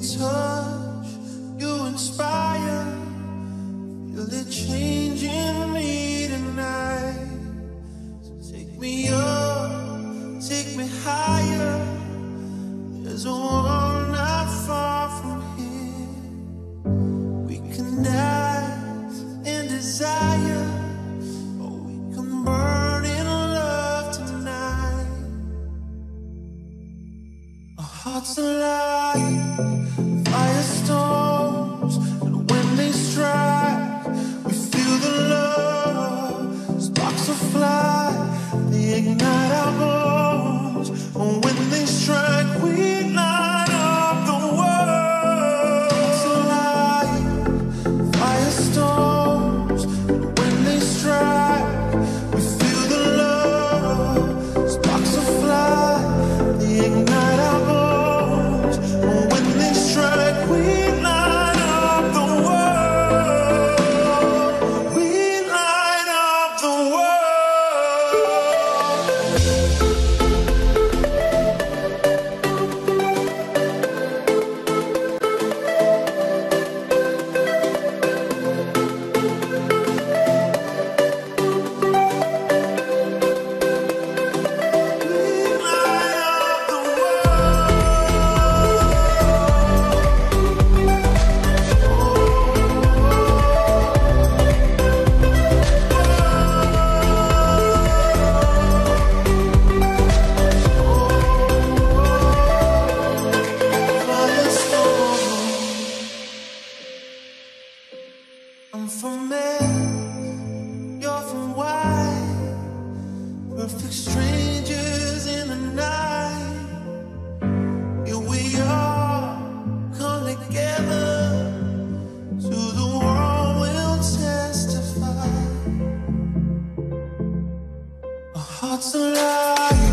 touch, fly, they ignite our bones. When they strike, we heart's alive.